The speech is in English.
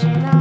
Krishna